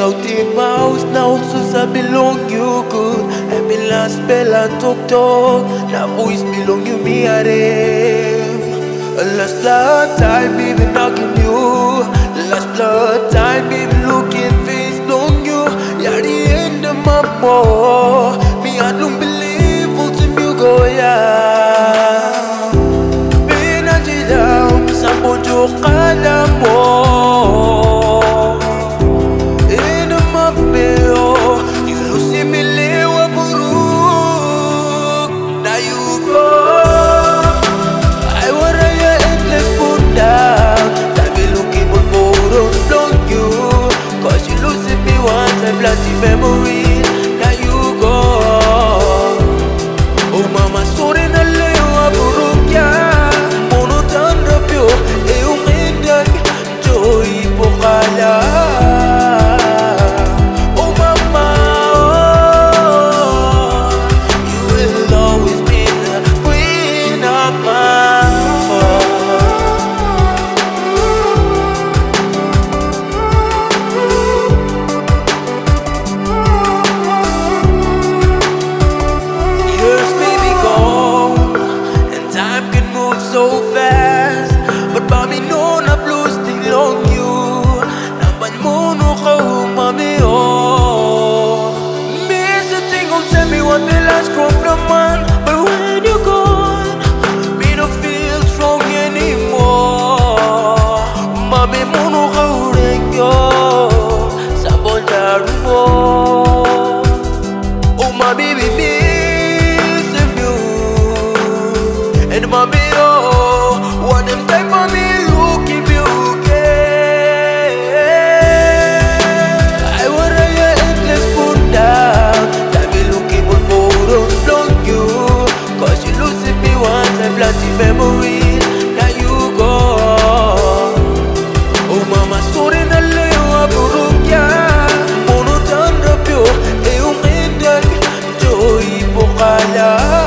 out in my house now since I belong you good. And me last spell I talk talk. Now voice belong you me a them. Last blood time baby knocking you. Last blood time baby looking face long you. Yeah the end of my more. move so fast. Marami no na blues tinglong you. Naman mo no ka umami oh. Miss the tingle tell me what the last from naman But when you gone Me feel strong anymore. Oh you. And trabalhar.